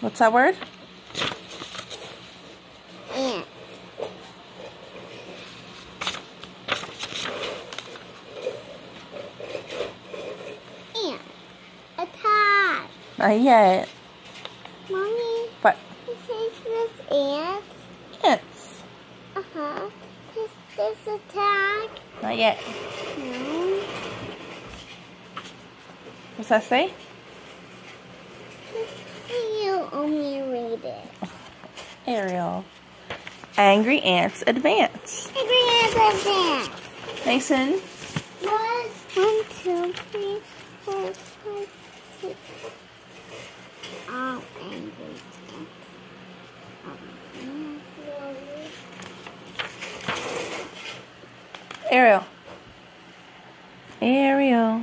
What's that word? Ant. Ant. Attack. Not yet. Mommy, But this is this ant. ants. Uh-huh. This this attack. Not yet. No. What's that say? You only read it. Ariel. Angry ants advance. Angry ants advance. Mason. One, one, two, three, four, five, six. All angry ants. Um, Ariel. Ariel.